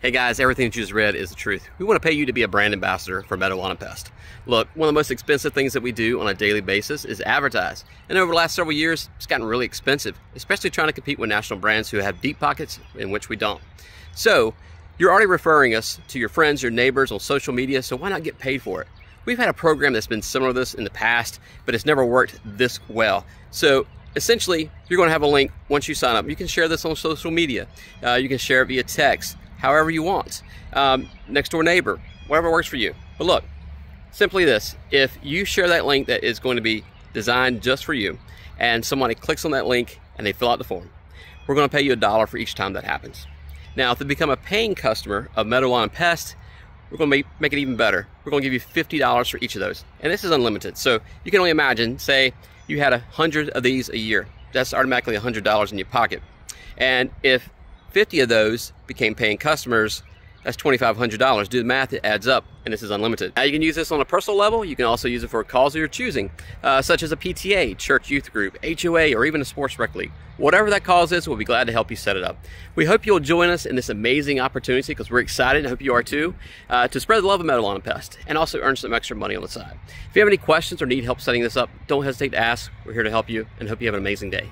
Hey guys, everything that you just read is the truth. We want to pay you to be a brand ambassador for Meadow and Pest. Look, one of the most expensive things that we do on a daily basis is advertise. And over the last several years, it's gotten really expensive, especially trying to compete with national brands who have deep pockets in which we don't. So, you're already referring us to your friends, your neighbors on social media, so why not get paid for it? We've had a program that's been similar to this in the past, but it's never worked this well. So essentially, you're going to have a link once you sign up. You can share this on social media. Uh, you can share it via text however you want. Um, next door neighbor, whatever works for you. But look, simply this if you share that link that is going to be designed just for you, and somebody clicks on that link and they fill out the form, we're going to pay you a dollar for each time that happens. Now, if they become a paying customer of Meadow Lawn and Pest, we're going to make, make it even better. We're going to give you $50 for each of those. And this is unlimited. So you can only imagine, say, you had a 100 of these a year. That's automatically $100 in your pocket. And if 50 of those became paying customers, that's $2,500. Do the math, it adds up, and this is unlimited. Now you can use this on a personal level. You can also use it for a cause of your choosing, uh, such as a PTA, church youth group, HOA, or even a sports rec league. Whatever that cause is, we'll be glad to help you set it up. We hope you'll join us in this amazing opportunity because we're excited, and I hope you are too, uh, to spread the love of Meadow Lawn and Pest and also earn some extra money on the side. If you have any questions or need help setting this up, don't hesitate to ask. We're here to help you and hope you have an amazing day.